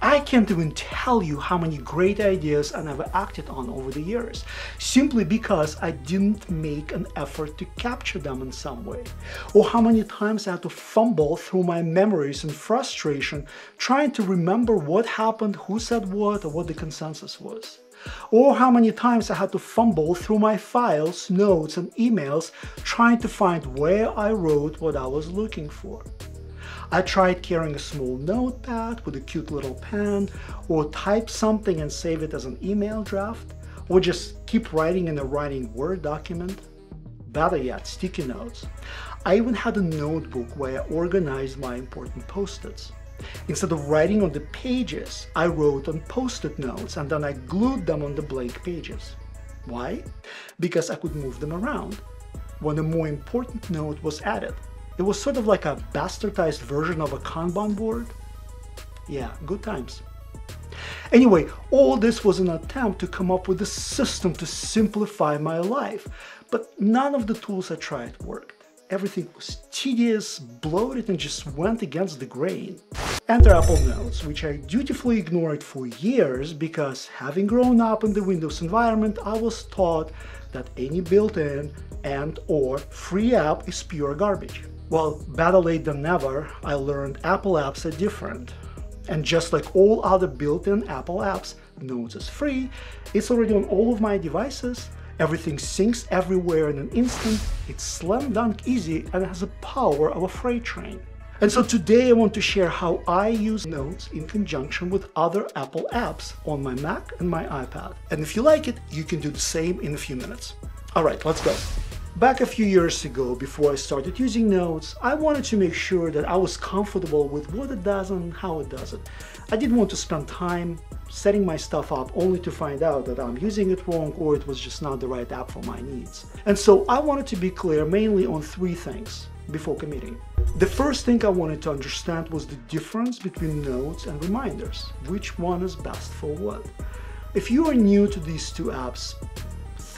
I can't even tell you how many great ideas I never acted on over the years, simply because I didn't make an effort to capture them in some way. Or how many times I had to fumble through my memories in frustration trying to remember what happened, who said what, or what the consensus was. Or how many times I had to fumble through my files, notes, and emails trying to find where I wrote what I was looking for. I tried carrying a small notepad with a cute little pen, or type something and save it as an email draft, or just keep writing in a writing Word document. Better yet, sticky notes. I even had a notebook where I organized my important post-its. Instead of writing on the pages, I wrote on post-it notes and then I glued them on the blank pages. Why? Because I could move them around when a more important note was added. It was sort of like a bastardized version of a Kanban board. Yeah, good times. Anyway, all this was an attempt to come up with a system to simplify my life, but none of the tools I tried worked. Everything was tedious, bloated, and just went against the grain. Enter Apple Notes, which I dutifully ignored for years because having grown up in the Windows environment, I was taught that any built-in and or free app is pure garbage. Well, better late than never, I learned Apple apps are different. And just like all other built-in Apple apps, Notes is free, it's already on all of my devices, everything syncs everywhere in an instant, it's slam dunk easy and has the power of a freight train. And so today I want to share how I use Notes in conjunction with other Apple apps on my Mac and my iPad. And if you like it, you can do the same in a few minutes. All right, let's go. Back a few years ago, before I started using Notes, I wanted to make sure that I was comfortable with what it does and how it does it. I didn't want to spend time setting my stuff up only to find out that I'm using it wrong or it was just not the right app for my needs. And so I wanted to be clear mainly on three things before committing. The first thing I wanted to understand was the difference between notes and reminders, which one is best for what. If you are new to these two apps,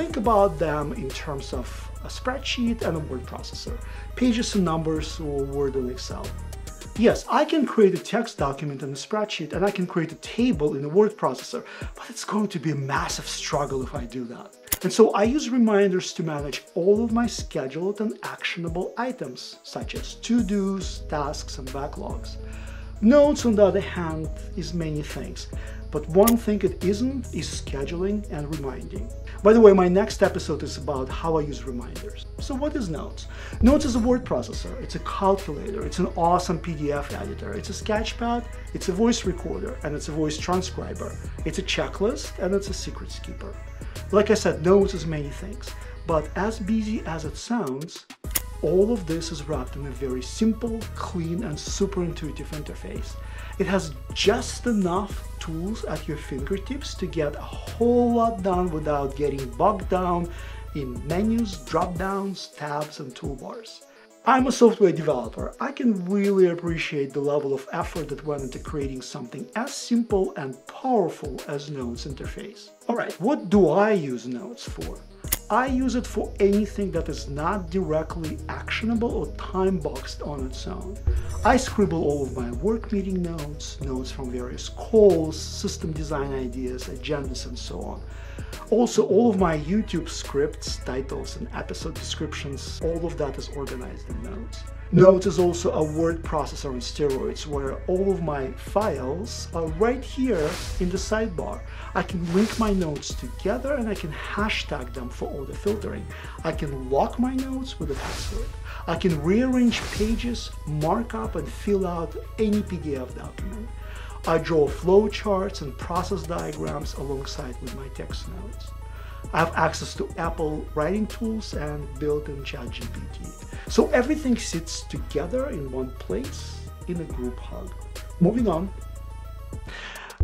think about them in terms of a spreadsheet and a word processor, pages and numbers or Word and Excel. Yes, I can create a text document in a spreadsheet and I can create a table in a word processor, but it's going to be a massive struggle if I do that. And so I use reminders to manage all of my scheduled and actionable items, such as to-dos, tasks, and backlogs. Notes, on the other hand, is many things, but one thing it isn't is scheduling and reminding. By the way, my next episode is about how I use reminders. So what is Notes? Notes is a word processor, it's a calculator, it's an awesome PDF editor, it's a sketchpad, it's a voice recorder, and it's a voice transcriber. It's a checklist, and it's a secrets keeper. Like I said, Notes is many things, but as busy as it sounds, all of this is wrapped in a very simple, clean, and super intuitive interface. It has just enough tools at your fingertips to get a whole lot done without getting bogged down in menus, drop-downs, tabs, and toolbars. I'm a software developer. I can really appreciate the level of effort that went into creating something as simple and powerful as Notes interface. Alright, what do I use Notes for? I use it for anything that is not directly actionable or time-boxed on its own. I scribble all of my work meeting notes, notes from various calls, system design ideas, agendas, and so on. Also, all of my YouTube scripts, titles, and episode descriptions, all of that is organized in Notes. Notes is also a word processor on steroids where all of my files are right here in the sidebar. I can link my notes together and I can hashtag them for auto filtering. I can lock my notes with a password. I can rearrange pages, mark up and fill out any PDF document. I draw flowcharts and process diagrams alongside with my text notes. I have access to Apple writing tools and built-in ChatGPT. So everything sits together in one place in a group hug. Moving on.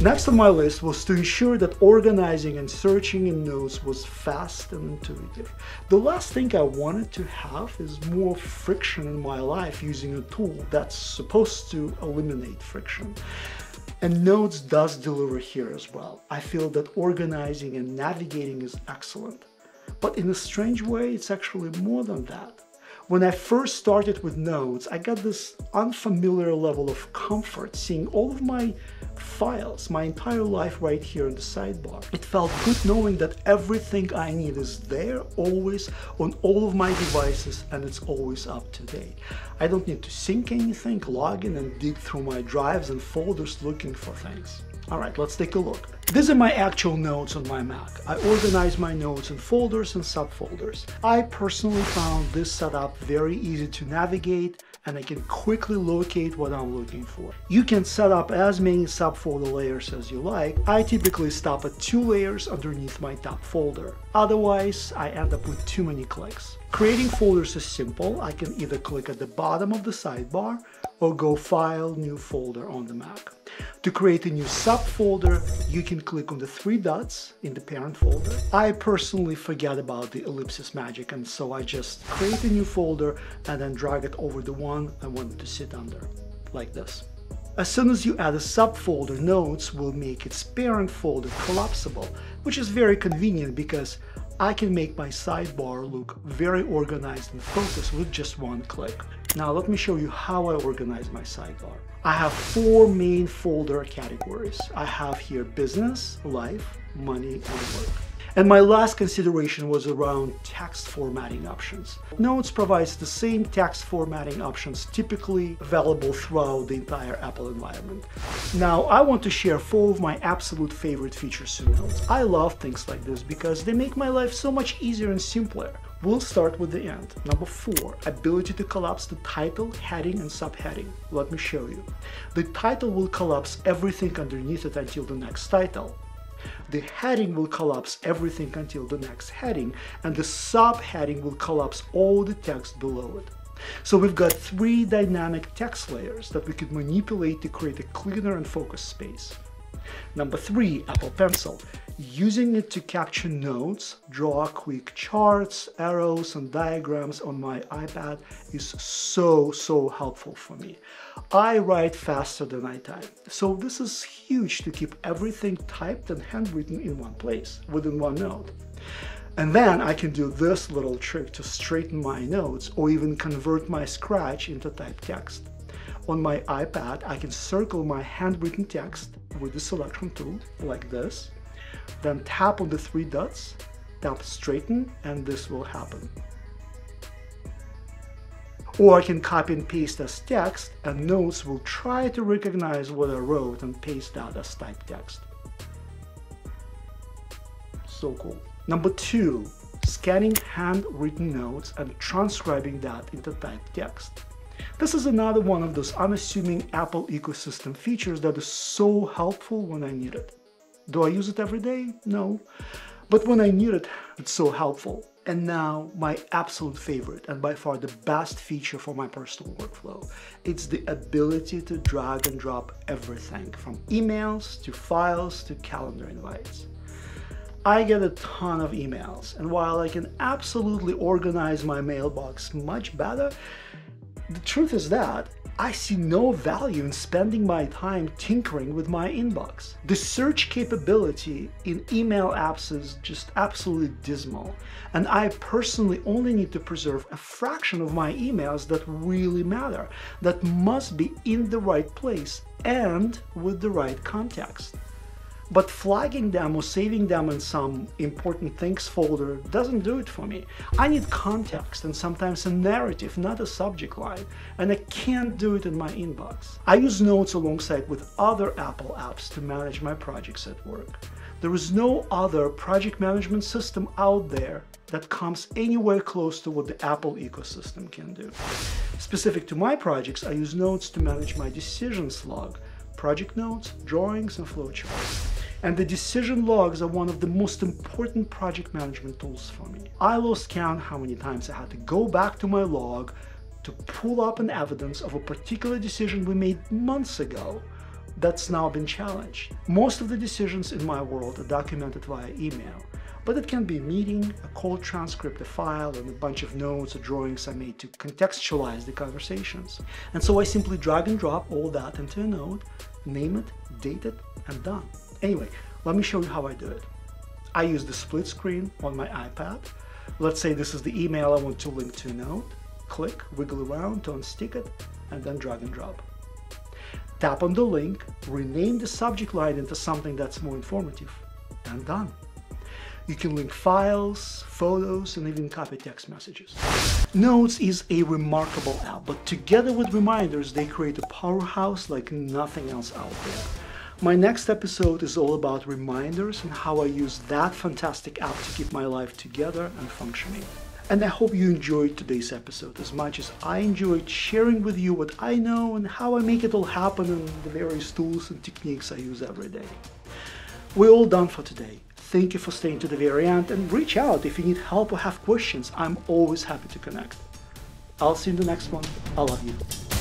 Next on my list was to ensure that organizing and searching in notes was fast and intuitive. The last thing I wanted to have is more friction in my life using a tool that's supposed to eliminate friction. And Notes does deliver here as well. I feel that organizing and navigating is excellent. But in a strange way, it's actually more than that. When I first started with notes, I got this unfamiliar level of comfort seeing all of my files, my entire life right here in the sidebar. It felt good knowing that everything I need is there always on all of my devices and it's always up to date. I don't need to sync anything, log in and dig through my drives and folders looking for things. All right, let's take a look. These are my actual notes on my Mac. I organize my notes in folders and subfolders. I personally found this setup very easy to navigate and I can quickly locate what I'm looking for. You can set up as many subfolder layers as you like. I typically stop at two layers underneath my top folder. Otherwise, I end up with too many clicks. Creating folders is simple. I can either click at the bottom of the sidebar or go File, New Folder on the Mac. To create a new subfolder, you can click on the three dots in the parent folder. I personally forget about the ellipsis magic and so I just create a new folder and then drag it over the one I want it to sit under, like this. As soon as you add a subfolder, Notes will make its parent folder collapsible, which is very convenient because I can make my sidebar look very organized and focused with just one click. Now let me show you how I organize my sidebar. I have four main folder categories. I have here business, life, money, and work. And my last consideration was around text formatting options. Notes provides the same text formatting options typically available throughout the entire Apple environment. Now, I want to share four of my absolute favorite features in Notes. I love things like this because they make my life so much easier and simpler. We'll start with the end. Number four, ability to collapse the title, heading, and subheading. Let me show you. The title will collapse everything underneath it until the next title. The heading will collapse everything until the next heading, and the subheading will collapse all the text below it. So we've got three dynamic text layers that we could manipulate to create a cleaner and focused space. Number three, Apple Pencil using it to capture notes, draw quick charts, arrows, and diagrams on my iPad is so, so helpful for me. I write faster than I type, so this is huge to keep everything typed and handwritten in one place, within one note. And then I can do this little trick to straighten my notes or even convert my scratch into typed text. On my iPad, I can circle my handwritten text with the selection tool like this then tap on the three dots, tap straighten, and this will happen. Or I can copy and paste as text, and Notes will try to recognize what I wrote and paste that as typed text. So cool. Number two, scanning handwritten notes and transcribing that into typed text. This is another one of those unassuming Apple ecosystem features that is so helpful when I need it. Do I use it every day? No. But when I need it, it's so helpful. And now my absolute favorite and by far the best feature for my personal workflow. It's the ability to drag and drop everything from emails to files to calendar invites. I get a ton of emails and while I can absolutely organize my mailbox much better, the truth is that I see no value in spending my time tinkering with my inbox. The search capability in email apps is just absolutely dismal, and I personally only need to preserve a fraction of my emails that really matter, that must be in the right place and with the right context. But flagging them or saving them in some important things folder doesn't do it for me. I need context and sometimes a narrative, not a subject line, and I can't do it in my inbox. I use Notes alongside with other Apple apps to manage my projects at work. There is no other project management system out there that comes anywhere close to what the Apple ecosystem can do. Specific to my projects, I use Notes to manage my decisions log, project notes, drawings, and flowcharts. And the decision logs are one of the most important project management tools for me. I lost count how many times I had to go back to my log to pull up an evidence of a particular decision we made months ago that's now been challenged. Most of the decisions in my world are documented via email, but it can be a meeting, a call transcript, a file, and a bunch of notes or drawings I made to contextualize the conversations. And so I simply drag and drop all that into a note, name it, date it, and done. Anyway, let me show you how I do it. I use the split screen on my iPad. Let's say this is the email I want to link to a note. Click, wiggle around to unstick it, and then drag and drop. Tap on the link, rename the subject line into something that's more informative, and done. You can link files, photos, and even copy text messages. Notes is a remarkable app, but together with reminders, they create a powerhouse like nothing else out there. My next episode is all about reminders and how I use that fantastic app to keep my life together and functioning. And I hope you enjoyed today's episode as much as I enjoyed sharing with you what I know and how I make it all happen and the various tools and techniques I use every day. We're all done for today. Thank you for staying to the very end and reach out if you need help or have questions. I'm always happy to connect. I'll see you in the next one. I love you.